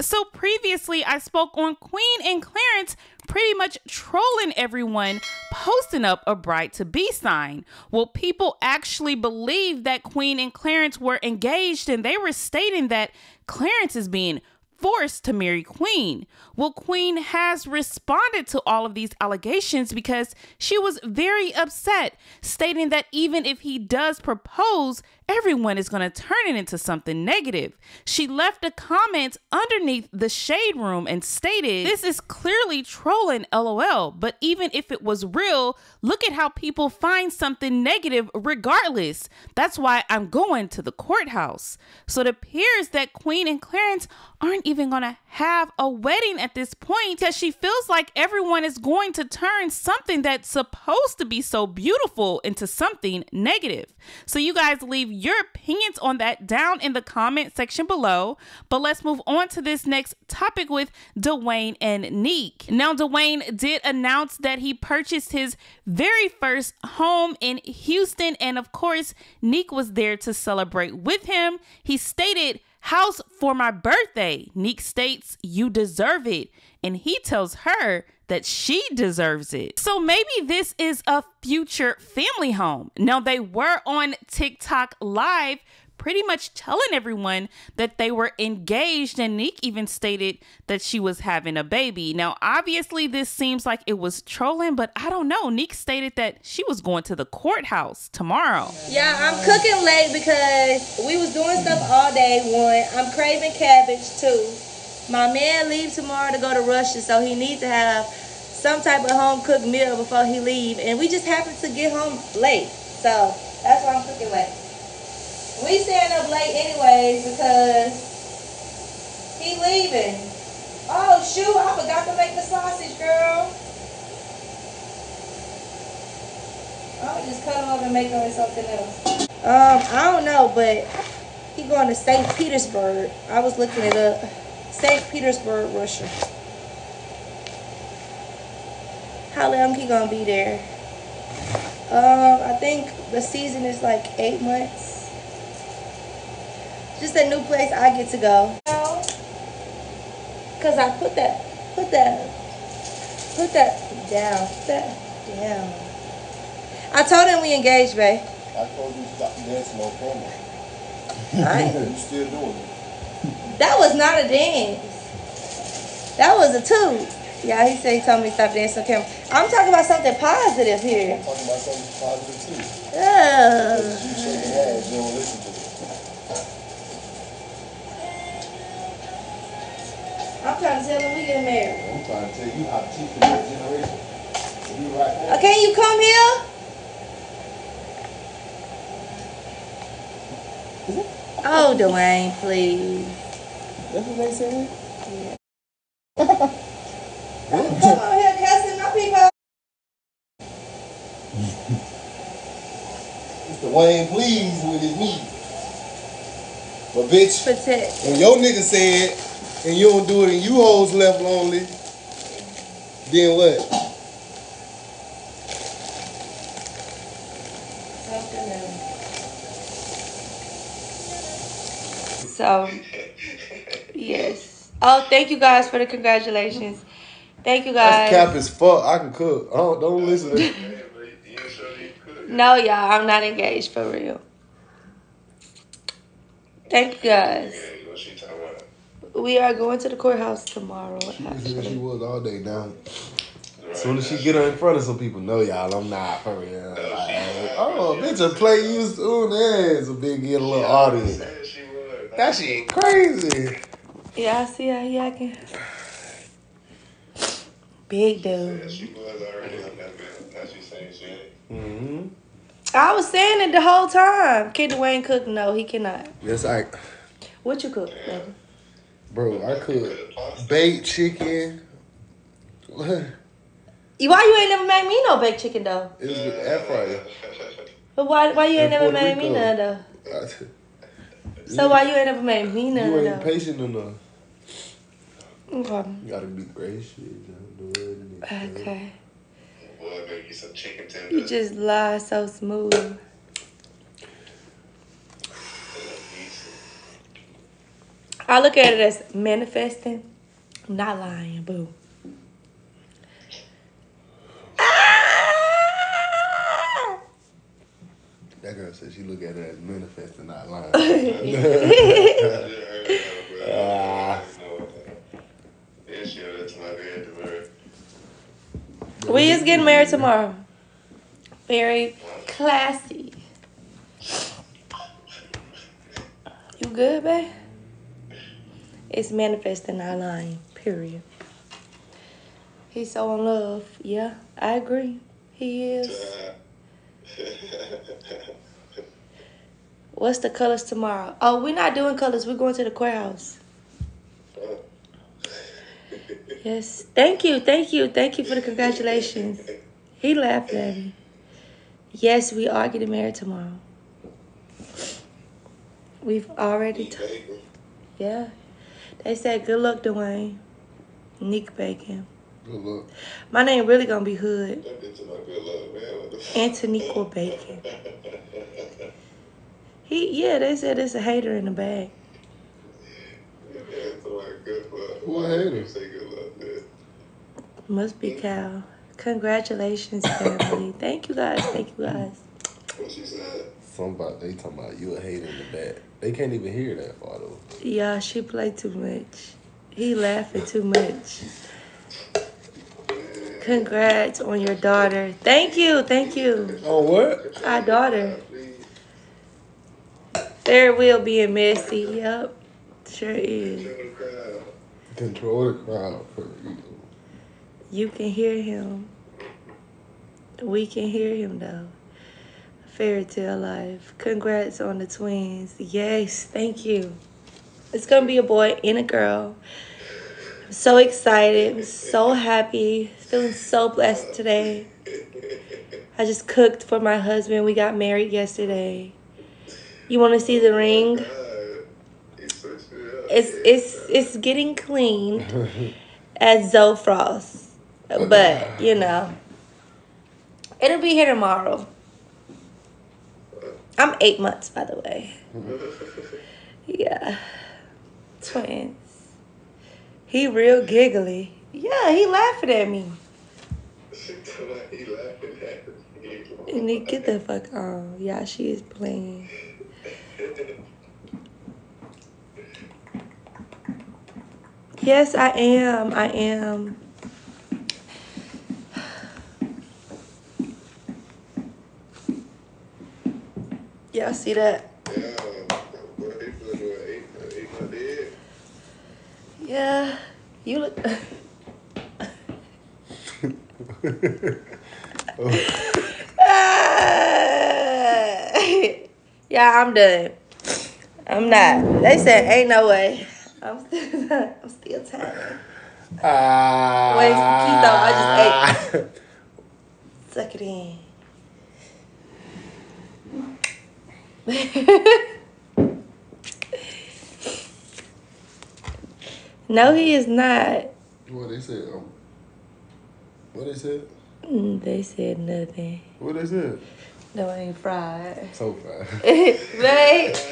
So previously, I spoke on Queen and Clarence pretty much trolling everyone, posting up a bride to be sign. Well, people actually believed that Queen and Clarence were engaged, and they were stating that Clarence is being forced to marry Queen. Well, Queen has responded to all of these allegations because she was very upset, stating that even if he does propose, everyone is going to turn it into something negative. She left a comment underneath the shade room and stated, This is clearly trolling, lol. But even if it was real, look at how people find something negative regardless. That's why I'm going to the courthouse. So it appears that Queen and Clarence aren't even going to have a wedding at this point because she feels like everyone is going to turn something that's supposed to be so beautiful into something negative. So you guys leave your opinions on that down in the comment section below. But let's move on to this next topic with Dwayne and Nique. Now, Dwayne did announce that he purchased his very first home in Houston. And of course, Nique was there to celebrate with him. He stated, House for my birthday. Nique states, You deserve it. And he tells her that she deserves it. So maybe this is a future family home. Now, they were on TikTok live pretty much telling everyone that they were engaged and Nique even stated that she was having a baby. Now, obviously this seems like it was trolling, but I don't know. Nique stated that she was going to the courthouse tomorrow. Yeah, I'm cooking late because we was doing stuff all day. One, I'm craving cabbage too. My man leaves tomorrow to go to Russia, so he needs to have some type of home cooked meal before he leave. And we just happened to get home late. So that's why I'm cooking late. We staying up late anyways because he leaving. Oh shoot, I forgot to make the sausage, girl. I'll just cut them up and make into something else. Um, I don't know, but he going to St. Petersburg. I was looking it up. St. Petersburg, Russia. How long he gonna be there? Um, I think the season is like eight months. Just a new place I get to go. Cause I put that, put that, put that down, put that down. I told him we engaged, babe. I told you stop dancing on camera. I you still doing it. That was not a dance. That was a two. Yeah, he said he told me to stop dancing on camera. I'm talking about something positive here. I'm talking about something positive too. Ugh. You shaking ass, you don't listen to it. I'm trying to tell him we getting married. I'm trying to tell you how to teach the next generation. You right Can you come here? Oh, Dwayne, please. That's what they said? Come on here, cussing my people. Mr. Wayne, pleased with his meat. But bitch, Protect. when your nigga said, and you don't do it and you hoes left lonely, then what? So, yes. Oh, thank you guys for the congratulations. Thank you That's guys. cap as fuck. I can cook. Don't, don't listen to No, y'all, I'm not engaged for real. Thank you guys. We are going to the courthouse tomorrow. She Actually. was all day now. As soon as she get her in front of some people, no, y'all, I'm not for real. Like, oh, bitch, a play you soon as a big get a little audience. That shit crazy. Yeah, I see how he acting. Big dude. Mm-hmm. I was saying it the whole time. Can Dwayne cook? No, he cannot. That's like, What you cook, baby? bro, I cook baked chicken. Why you ain't never made me no baked chicken though? It's with air fryer. But why why you ain't never made me none though? So why you ain't never made me none You ain't though? patient enough. Okay. You gotta be gracious. you know, do it. Okay. Boy, make you some chicken tenders. You just lie so smooth. I look at it as manifesting. I'm not lying, boo. Ah! That girl said she look at it as manifesting, not lying. I just heard that, bro. Ah. Yeah, she know that's my dad her. We is getting married tomorrow. Very classy. You good, babe? It's manifesting, our lying. Period. He's so in love. Yeah, I agree. He is. What's the colors tomorrow? Oh, we're not doing colors. We're going to the courthouse. Yes. Thank you. Thank you. Thank you for the congratulations. He laughed at me. Yes, we are getting married tomorrow. We've already, t- yeah. They said, good luck, Dwayne. Nique Bacon. Good luck. My name really gonna be Hood. That bitch my good luck, man. What the? Antoniqua Bacon. He, yeah, they said it's a hater in the bag. That's my good luck. Who hated? you say good luck? Must be Cal. Congratulations, family. Thank you guys. Thank you guys. What she said? Somebody they talking about you a hater in the back. They can't even hear that far though. Yeah, she played too much. He laughing too much. Congrats on your daughter. Thank you, thank you. Oh what? Our daughter. There will be a messy. Yep, sure is. Show the crowd. Control the crowd for real. You can hear him. We can hear him though. Fairy tale life. Congrats on the twins. Yes, thank you. It's gonna be a boy and a girl. I'm so excited. I'm so happy. Feeling so blessed today. I just cooked for my husband. We got married yesterday. You want to see the ring? God, he switched it up. It's it's it's getting clean at Zoe Frost, but you know, it'll be here tomorrow. I'm eight months, by the way. Yeah, twins. He real giggly. Yeah, he laughing at me. She told me he laughing at me. And he get the fuck on. Yeah, she is playing. Yes, I am. I am. Y'all see that? Yeah, boy, he feeling what, eight, eight months dead? Yeah. You look. yeah, I'm done. I'm not. They said ain't no way. I'm still I'm still tired. Ah. Wait, Keto, I just Suck it in. no, he is not. What they said? Um, what they said? Mm, They said nothing. What they said? No, I ain't fried. So far. right?